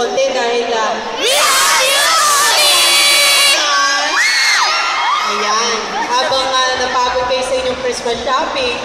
konti dahil uh, We Ayan. Habang uh, napagod sa inyong Christmas shopping,